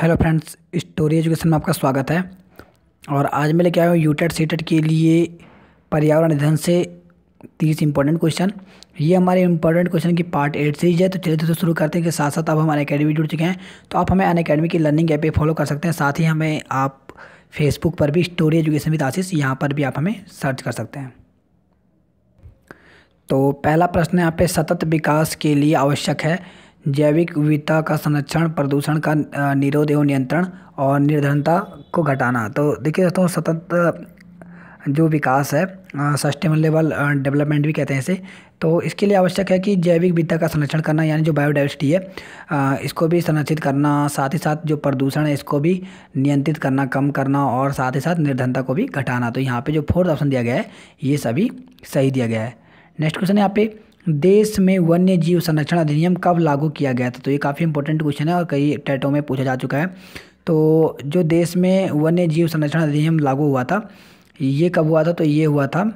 Hello friends, story education में आपका स्वागत है। और आज मैं लेके आया हूँ यूटेट सीटेट के लिए पर्यावरण अध्ययन से तीस इंपॉर्टेंट क्वेश्चन ये हमारे इंपॉर्टेंट क्वेश्चन की पार्ट एट सीरीज़ है तो चलिए दोस्तों शुरू करते हैं कि साथ साथ अब हम अन अकेडमी जुड़ चुके हैं। तो आप हमें अन अकेडमी की लर्निंग ऐप पे फॉलो कर सकते हैं, साथ ही हमें आप फेसबुक पर भी स्टोरी एजुकेशन विद आशीष, यहाँ पर भी आप हमें सर्च कर सकते हैं। तो पहला प्रश्न यहाँ पे सतत विकास के लिए आवश्यक है। जैविक विविधता का संरक्षण, प्रदूषण का निरोध एवं नियंत्रण और निर्धनता को घटाना। तो देखिए दोस्तों, सतत जो विकास है सस्टेनेबल डेवलपमेंट भी कहते हैं इसे तो इसके लिए आवश्यक है कि जैविक विविधता का संरक्षण करना, यानी जो बायोडाइवर्सिटी है इसको भी संरक्षित करना, साथ ही साथ जो प्रदूषण है, इसको भी नियंत्रित करना, कम करना और साथ ही साथ निर्धनता को भी घटाना। तो यहाँ पे जो फोर्थ ऑप्शन दिया गया है, ये सभी सही दिया गया है। नेक्स्ट क्वेश्चन यहाँ पे देश में वन्य जीव संरक्षण अधिनियम कब लागू किया गया था? तो ये काफ़ी इंपॉर्टेंट क्वेश्चन है और कई टैटों में पूछा जा चुका है। तो जो देश में वन्य जीव संरक्षण अधिनियम लागू हुआ था, ये कब हुआ था? तो ये हुआ था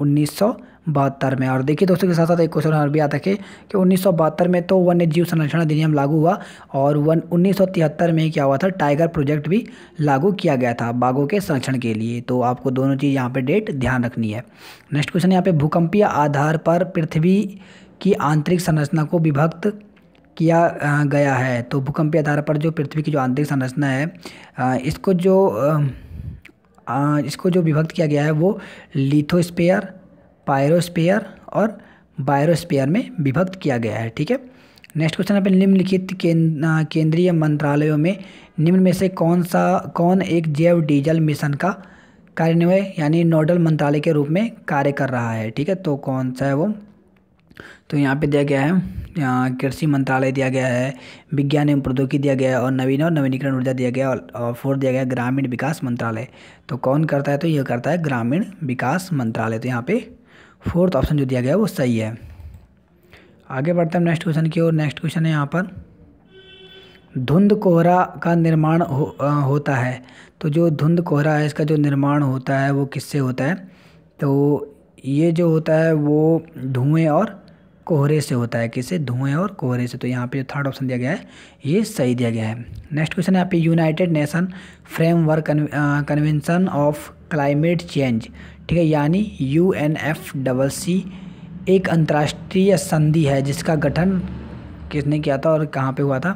उन्नीस सौ बहत्तर में। और देखिए दोस्तों के साथ साथ एक क्वेश्चन और भी आता है कि उन्नीस सौ बहत्तर में तो वन्य जीव संरक्षण अधिनियम लागू हुआ और वन उन्नीस सौ तिहत्तर में क्या हुआ था, टाइगर प्रोजेक्ट भी लागू किया गया था बाघों के संरक्षण के लिए। तो आपको दोनों चीज़ यहाँ पर डेट ध्यान रखनी है। नेक्स्ट क्वेश्चन यहाँ पे, भूकंपीय आधार पर पृथ्वी की आंतरिक संरचना को विभक्त किया गया है। तो भूकंपीय आधार पर जो पृथ्वी की जो आंतरिक संरचना है इसको जो इसको जो विभक्त किया गया है वो लिथोस्पेयर पायरोस्पेयर और बायरोस्पेयर में विभक्त किया गया है, ठीक है? नेक्स्ट क्वेश्चन पे निम्नलिखित केंद्रीय मंत्रालयों में निम्न में से कौन सा, कौन एक जैव डीजल मिशन का कार्यान्वय, यानी नोडल मंत्रालय के रूप में कार्य कर रहा है, ठीक है? तो कौन सा है वो? तो यहाँ पे दिया गया है कृषि मंत्रालय दिया गया है, विज्ञान एवं प्रौद्योगिकी दिया गया है, और नवीन और नवीनीकरण ऊर्जा दिया गया और फोर्थ दिया गया ग्रामीण विकास मंत्रालय। तो कौन करता है? तो यह करता है ग्रामीण विकास मंत्रालय। तो यहाँ पे फोर्थ ऑप्शन जो दिया गया है वो सही है। आगे बढ़ते हैं नेक्स्ट क्वेश्चन की ओर। नेक्स्ट क्वेश्चन है यहाँ पर धुंध कोहरा का निर्माण हो, आ, होता है। तो जो धुंध कोहरा है इसका जो निर्माण होता है वो किससे होता है? तो ये जो होता है वो धुएँ और कोहरे से होता है। किससे धुएँ और कोहरे से। तो यहाँ पे जो थर्ड ऑप्शन दिया गया है ये सही दिया गया है। नेक्स्ट क्वेश्चन है यहाँ पे United Nation Framework Convention of Climate Change ठीक है, यानी U N F double C एक अंतर्राष्ट्रीय संधि है, जिसका गठन किसने किया था और कहाँ पे हुआ था?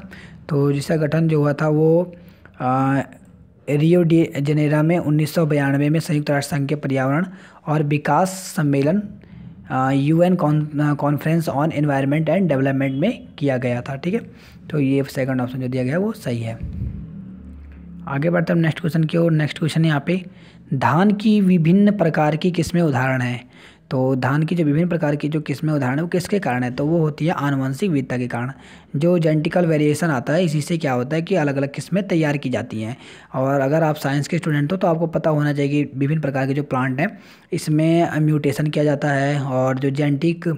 तो जिसका गठन जो हुआ था वो रियो डी जनेरा में उन्नीस में संयुक्त राष्ट्र संघ के पर्यावरण और विकास सम्मेलन U N conference on environment and development में किया गया था, ठीक है? तो ये सेकंड ऑप्शन जो दिया गया वो सही है। आगे बढ़ते हैं नेक्स्ट क्वेश्चन की ओर। नेक्स्ट क्वेश्चन यहाँ पे, धान की विभिन्न प्रकार की किस्में उदाहरण हैं। तो धान की जो विभिन्न प्रकार की जो किस्में उदाहरण है, वो किसके कारण है? तो वो होती है आनुवंशिक विविधता के कारण। जो जेनेटिकल वेरिएशन आता है, इसी से क्या होता है कि अलग अलग किस्में तैयार की जाती हैं। और अगर आप साइंस के स्टूडेंट हो तो आपको पता होना चाहिए कि विभिन्न प्रकार के जो प्लांट हैं, इसमें म्यूटेशन किया जाता है और जो जेनेटिक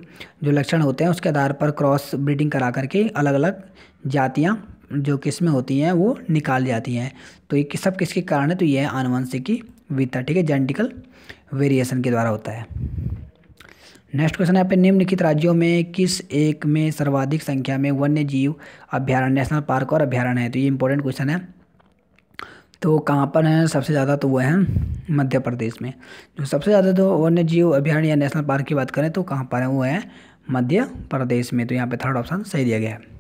जो लक्षण होते हैं, उसके आधार पर क्रॉस ब्रीडिंग करा करके अलग अलग जातियाँ जो किस्में होती हैं, वो निकाल जाती हैं। तो ये सब किसके कारण है? तो ये है आनुवंशिक की विविधता ठीक है? जेनेटिकल वेरिएशन के द्वारा होता है। नेक्स्ट क्वेश्चन है पे निम्नलिखित राज्यों में किस एक में सर्वाधिक संख्या में वन्य जीव अभ्यारण्य, नेशनल पार्क और अभ्यारण्य है? तो ये इंपॉर्टेंट क्वेश्चन है। तो कहाँ पर है सबसे ज़्यादा? तो वह है मध्य प्रदेश में। जो सबसे ज़्यादा तो वन्य जीव अभ्यारण्य या नेशनल पार्क की बात करें तो कहाँ पर है? वो है मध्य प्रदेश में। तो यहाँ पे थर्ड ऑप्शन सही दिया गया है।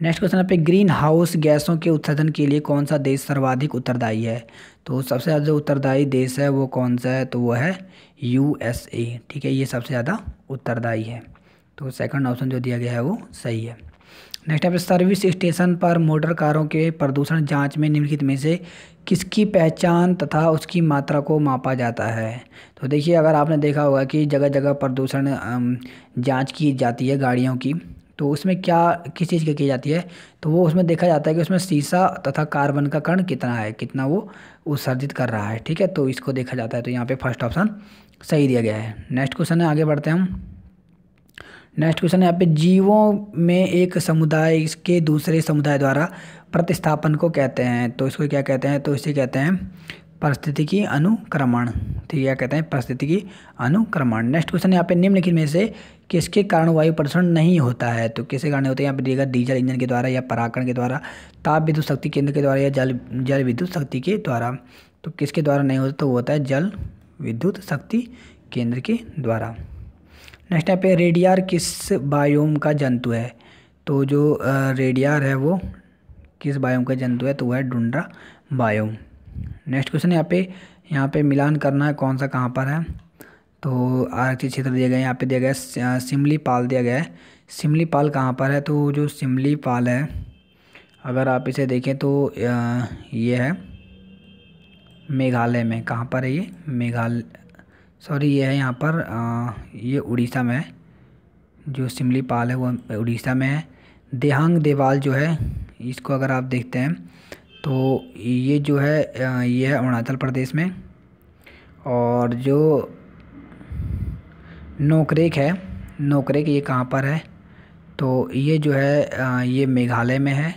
नेक्स्ट क्वेश्चन पे ग्रीन हाउस गैसों के उत्सर्जन के लिए कौन सा देश सर्वाधिक उत्तरदायी है? तो सबसे ज़्यादा जो उत्तरदायी देश है वो कौन सा है? तो वो है यूएसए ठीक है? ये सबसे ज़्यादा उत्तरदायी है। तो सेकंड ऑप्शन जो दिया गया है वो सही है। नेक्स्ट आप सर्विस स्टेशन पर मोटर कारों के प्रदूषण जाँच में निम्नलिखित में से किसकी पहचान तथा उसकी मात्रा को मापा जाता है? तो देखिए, अगर आपने देखा होगा कि जगह जगह प्रदूषण जाँच की जाती है गाड़ियों की तो उसमें क्या, किस चीज़ की की जाती है? तो वो उसमें देखा जाता है कि उसमें सीसा तथा कार्बन का कण कितना है, कितना वो उत्सर्जित कर रहा है, ठीक है? तो इसको देखा जाता है। तो यहाँ पे फ़र्स्ट ऑप्शन सही दिया गया है। नेक्स्ट क्वेश्चन है, आगे बढ़ते हैं हम। नेक्स्ट क्वेश्चन है, यहाँ पे जीवों में एक समुदाय के दूसरे समुदाय द्वारा प्रतिस्थापन को कहते हैं। तो इसको क्या कहते हैं? तो इसे कहते हैं परिस्थितिकी अनुक्रमण। ठीक है कहते हैं परिस्थितिकी अनुक्रमण। नेक्स्ट क्वेश्चन यहाँ पे निम्नलिखित में से, किसके कारण वायु प्रदूषण नहीं होता है? तो किसके कारण होता है? यहाँ पे दिएगा डीजल इंजन के द्वारा या पराकरण के द्वारा, ताप विद्युत शक्ति केंद्र के द्वारा या जल जल विद्युत शक्ति के द्वारा। तो किसके द्वारा नहीं होता? तो वो होता है जल विद्युत शक्ति केंद्र के द्वारा। नेक्स्ट यहाँ पे रेडियार किस बायोम का जंतु है? तो जो रेडियार है वो किस बायोम का जंतु है? तो वह है डुंड्रा बायोम। नेक्स्ट क्वेश्चन यहाँ पे। यहाँ पे मिलान करना है कौन सा कहाँ पर है। तो आरक्षित क्षेत्र दिया गया यहाँ पे दिया गया सिमली पाल दिया गया है। सिमली पाल कहाँ पर है? तो जो सिमली पाल है, अगर आप इसे देखें तो ये है मेघालय में। कहाँ पर है ये? मेघालय सॉरी, ये है यहाँ पर ये उड़ीसा में है। जो सिमली पाल है वो उड़ीसा में है। देहांग देवाल जो है, इसको अगर आप देखते हैं तो ये जो है ये है अरुणाचल प्रदेश में। और जो नोकरेक है, नोकरेक ये कहाँ पर है? तो ये जो है ये मेघालय में है।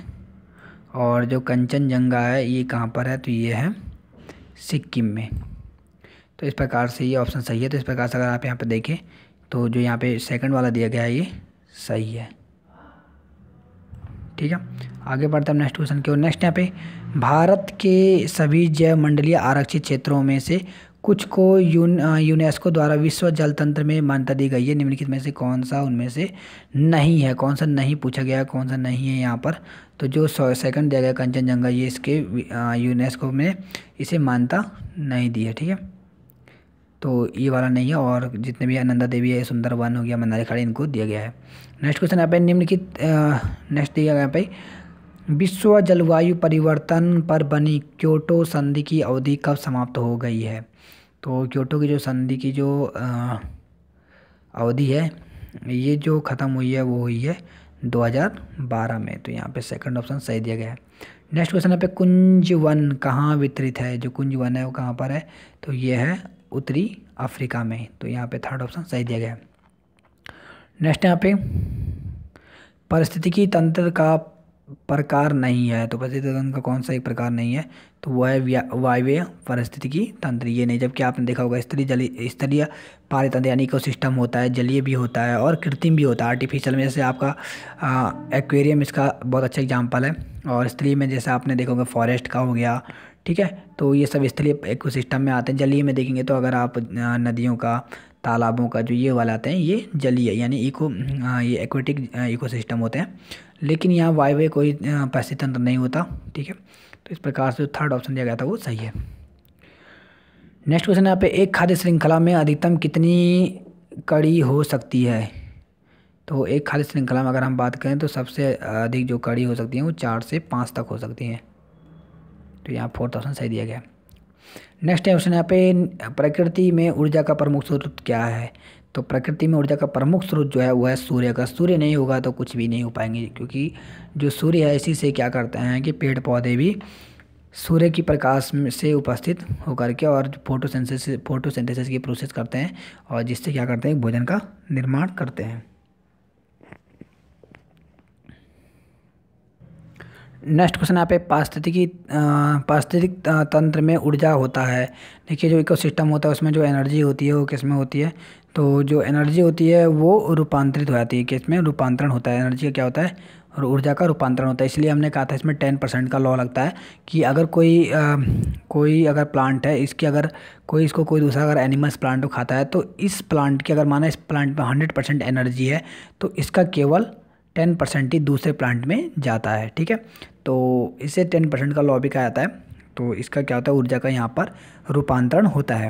और जो कंचनजंगा है, ये कहाँ पर है? तो ये है सिक्किम में। तो इस प्रकार से ये ऑप्शन सही है। तो इस प्रकार से अगर आप यहाँ पर देखें तो जो यहाँ पे सेकंड वाला दिया गया है, ये सही है। ठीक है? आगे बढ़ते हैं नेक्स्ट क्वेश्चन की ओर। नेक्स्ट यहाँ पे, भारत के सभी जैव मंडलीय आरक्षित क्षेत्रों में से कुछ को यून यूनेस्को द्वारा विश्व जल तंत्र में मान्यता दी गई है। निम्नलिखित में से कौन सा? उनमें से नहीं है। कौन सा नहीं पूछा गया, कौन सा नहीं है यहाँ पर? तो जो सेकंड दिया गया कंचनजंगा, ये इसके यूनेस्को में इसे मान्यता नहीं दी है, ठीक है? तो ये वाला नहीं है और जितने भी आनंदा देवी है, सुंदरवन हो गया, मनाली खाड़ी, इनको दिया गया है। नेक्स्ट क्वेश्चन यहाँ पे, निम्नलिखित नेक्स्ट दिया गया पे। विश्व जलवायु परिवर्तन पर बनी क्योटो संधि की अवधि कब समाप्त हो गई है? तो क्योटो की जो संधि की जो अवधि है, ये जो ख़त्म हुई है, वो हुई है 2012 में। तो यहाँ पे सेकंड ऑप्शन सही दिया गया है। नेक्स्ट क्वेश्चन यहाँ पे, कुंज वन कहाँ वितरित है? जो कुंज वन है, वो कहाँ पर है? तो ये है उत्तरी अफ्रीका में। तो यहाँ पे थर्ड ऑप्शन सही दिया गया। है नेक्स्ट यहाँ पे परिस्थितिकी तंत्र का प्रकार नहीं है। तो परिस्थिति तंत्र का कौन सा एक प्रकार नहीं है? तो वह है वायव्य परिस्थितिकी तंत्र। ये नहीं, जबकि आपने देखा होगा स्तरीय जलीय स्तरीय पारितंत्र यानी इको सिस्टम होता है, जलीय भी होता है और कृत्रिम भी होता है। आर्टिफिशियल में जैसे आपका एक्वेरियम इसका बहुत अच्छा एग्ज़ाम्पल है। और स्तरीय में जैसे आपने देखा होगा फॉरेस्ट का हो गया ठीक है? तो ये सब स्थलीय इकोसिस्टम में आते हैं, जलीय में देखेंगे तो अगर आप नदियों का, तालाबों का जो ये वाला आते हैं, ये जलीय, यानी इको ये एक्वेटिक इकोसिस्टम होते हैं। लेकिन यहाँ वायवे कोई तंत्र नहीं होता, ठीक है? तो इस प्रकार से जो थर्ड ऑप्शन दिया गया था वो सही है। नेक्स्ट क्वेश्चन यहाँ पे, एक खाद्य श्रृंखला में अधिकतम कितनी कड़ी हो सकती है? तो एक खाद्य श्रृंखला में अगर हम बात करें तो सबसे अधिक जो कड़ी हो सकती है वो चार से पाँच तक हो सकती हैं। तो यहाँ फोर्थ ऑप्शन सही दिया गया। नेक्स्ट क्वेश्चन यहाँ पे प्रकृति में ऊर्जा का प्रमुख स्रोत क्या है? तो प्रकृति में ऊर्जा का प्रमुख स्रोत जो है, वो है सूर्य का। सूर्य नहीं होगा तो कुछ भी नहीं हो पाएँगे, क्योंकि जो सूर्य है, इसी से क्या करते हैं कि पेड़ पौधे भी सूर्य की प्रकाश से उपस्थित होकर के और फोटोसेंसिस फोटोसिंथेसिस की प्रोसेस करते हैं और जिससे क्या करते हैं भोजन का निर्माण करते हैं। नेक्स्ट क्वेश्चन यहाँ पे पारिस्थितिकी पारिस्थितिक तंत्र में ऊर्जा होता है। देखिए जो इकोसिस्टम होता है उसमें जो एनर्जी होती है वो किसमें होती है? तो जो एनर्जी होती है वो रूपांतरित हो जाती है। किसमें? रूपांतरण होता है। एनर्जी का क्या होता है? और ऊर्जा का रूपांतरण होता है। इसलिए हमने कहा था इसमें टेन परसेंट का लॉ लगता है कि अगर कोई आ, कोई अगर प्लांट है इसकी अगर कोई इसको कोई दूसरा अगर एनिमल्स प्लांट को खाता है तो इस प्लांट की अगर माना इस प्लांट में हंड्रेड परसेंट एनर्जी है तो इसका केवल टेन परसेंट ही दूसरे प्लांट में जाता है, ठीक है? तो इसे टेन परसेंट का लॉ भी कहा जाता है। तो इसका क्या होता है? ऊर्जा का यहाँ पर रूपांतरण होता है।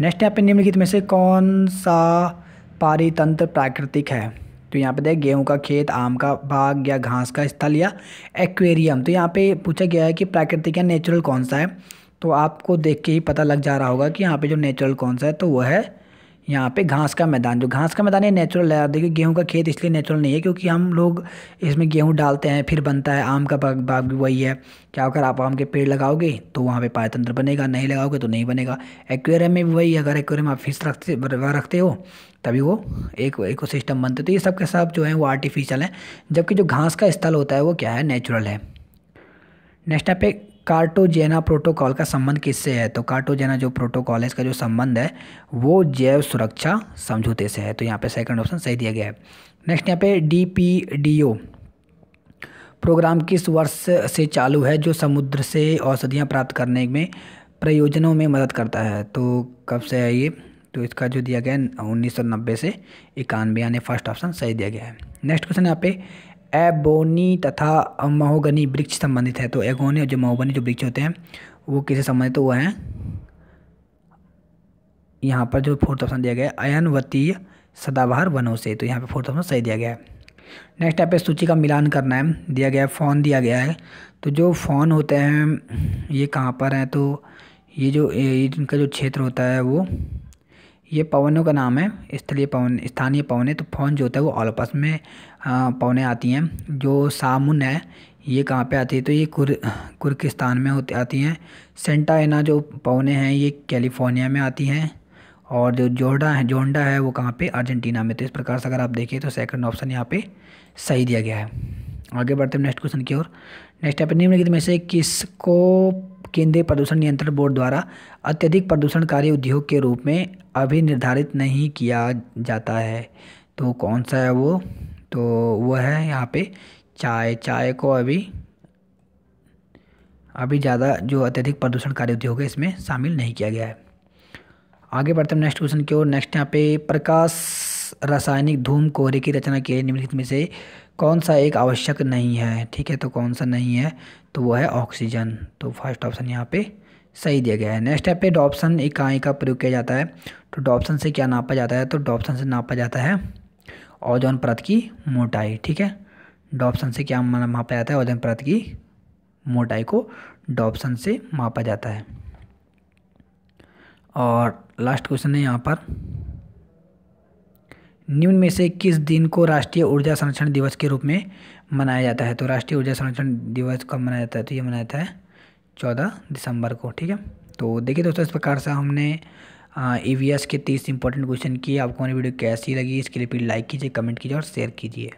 नेक्स्ट यहाँ पे निम्नलिखित में से कौन सा पारितंत्र प्राकृतिक है? तो यहाँ पे देख, गेहूँ का खेत, आम का बाग या घास का स्थल या एक्वेरियम। तो यहाँ पे पूछा गया है कि प्राकृतिक या नेचुरल कौन सा है? तो आपको देख के ही पता लग जा रहा होगा कि यहाँ पे जो नेचुरल कौन सा है तो वह है यहाँ पे घास का मैदान, जो घास का मैदान है नेचुरल है। देखिए गेहूँ का खेत इसलिए नेचुरल नहीं है क्योंकि हम लोग इसमें गेहूँ डालते हैं, फिर बनता है आम का बाग बाग भी वही है। क्या अगर आप आम के पेड़ लगाओगे तो वहाँ पे पायतंत्र बनेगा, नहीं लगाओगे तो नहीं बनेगा। एक्वेरियम में भी वही अगर एक्वेरियम आप फ़िश रखते रखते हो, तभी वो एक इको सिस्टम बनते तो ये सब के सब जो है वो आर्टिफिशियल है। जबकि जो घास का स्थल होता है वो क्या है? नेचुरल है। नेक्स्ट पे कार्टोजेना प्रोटोकॉल का संबंध किससे है? तो कार्टोजेना जो प्रोटोकॉल है, इसका जो संबंध है, वो जैव सुरक्षा समझौते से है। तो यहाँ पे सेकंड ऑप्शन सही दिया गया है। नेक्स्ट यहाँ पे D P D O programme किस वर्ष से चालू है, जो समुद्र से औषधियाँ प्राप्त करने में प्रयोजनों में मदद करता है? तो कब से है ये? तो इसका जो दिया गया है, उन्नीस सौ नब्बे से इक्यानवे, यानी फ़र्स्ट ऑप्शन सही दिया गया है। नेक्स्ट क्वेश्चन यहाँ पे एबोनी तथा महोगनी वृक्ष संबंधित है। तो एगोनी और जो महोगनी जो वृक्ष होते हैं, वो किसे संबंधित वो हैं? यहाँ पर जो फोर्थ ऑप्शन दिया गया है अयनवतीय सदाबहार वनों से। तो यहाँ पे फोर्थ ऑप्शन सही दिया गया है। नेक्स्ट यहाँ पे सूची का मिलान करना है। दिया गया है फ़ोन दिया गया है। तो जो फ़ोन होते हैं, ये कहाँ पर हैं? तो ये जो इनका जो क्षेत्र होता है, वो ये पवनों का नाम है, स्थलीय पवन, स्थानीय पवन है तो फ़ोन जो होता है वो ऑलपस में पवने आती हैं। जो सामुन है, ये कहाँ पे आती है? तो ये कुर कुर्किस्तान में होती, आती हैं। सेंटाइना जो पवने हैं, ये कैलिफ़ोर्निया में आती हैं। और जो जोडा है जोंडा है, वो कहाँ पे? अर्जेंटीना में। तो इस प्रकार से अगर आप देखिए तो सेकंड ऑप्शन यहाँ पे सही दिया गया है। आगे बढ़ते हैं नेक्स्ट क्वेश्चन की ओर। नेक्स्ट यहाँ निम्नलिखित में से किसको केंद्रीय प्रदूषण नियंत्रण बोर्ड द्वारा अत्यधिक प्रदूषणकारी उद्योग के रूप में अभी निर्धारित नहीं किया जाता है। तो कौन सा है वो? तो वो है यहाँ पे चाय। चाय को अभी अभी ज़्यादा जो अत्यधिक प्रदूषणकारी उद्योग है, इसमें शामिल नहीं किया गया है। आगे बढ़ते हैं नेक्स्ट क्वेश्चन की ओर। नेक्स्ट यहाँ पे प्रकाश रासायनिक धूम कोहरे की रचना के निम्नलिखित में से कौन सा एक आवश्यक नहीं है? ठीक है तो कौन सा नहीं है? तो वो है ऑक्सीजन। तो फ़र्स्ट ऑप्शन यहाँ पे सही दिया गया है। नेक्स्ट स्टेप पे डॉप्सन इकाई का प्रयोग किया जाता है। तो डॉप्सन से क्या नापा जाता है? तो डॉप्सन से नापा जाता है ओजोन परत की मोटाई। ठीक है? डॉप्सन से क्या मापा जाता है? ओजोन परत की मोटाई को डॉप्सन से मापा जाता है। और लास्ट क्वेश्चन है यहाँ पर। निम्न में से किस दिन को राष्ट्रीय ऊर्जा संरक्षण दिवस के रूप में मनाया जाता है। तो राष्ट्रीय ऊर्जा संरक्षण दिवस कब मनाया जाता है? तो ये मनाया जाता है चौदह दिसंबर को, ठीक है? तो देखिए दोस्तों, इस प्रकार से हमने ई वी एस के तीस इंपॉर्टेंट क्वेश्चन किए। आपको हमारी वीडियो कैसी लगी? इसके लिए प्लीज़ लाइक कीजिए कमेंट कीजिए और शेयर कीजिए।